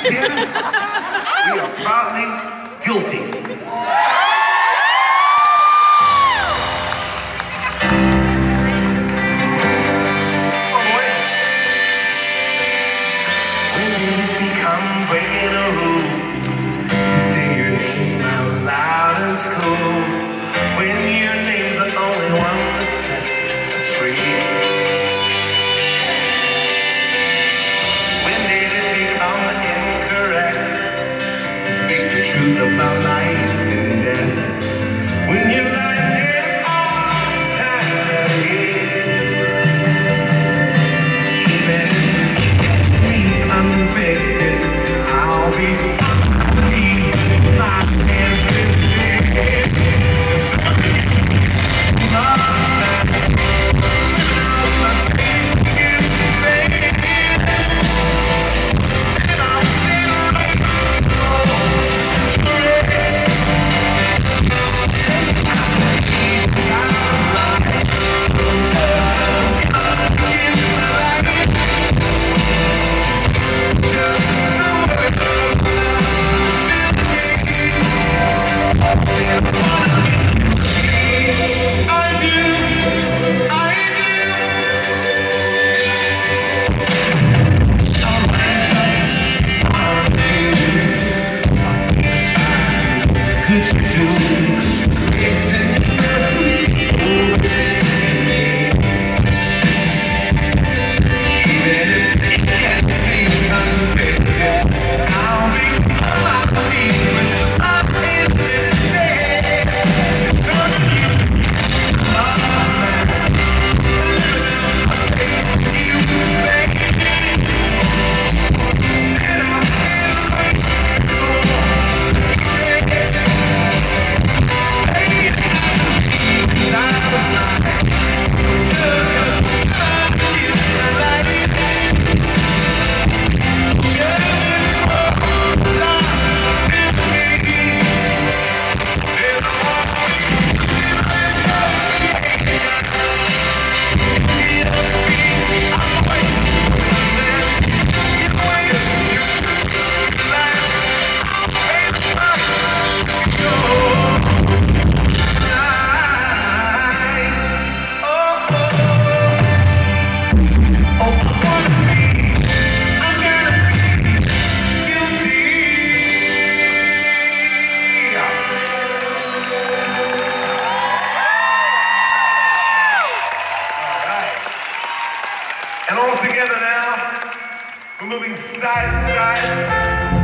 Jim, we are proudly guilty. And all together now, we're moving side to side.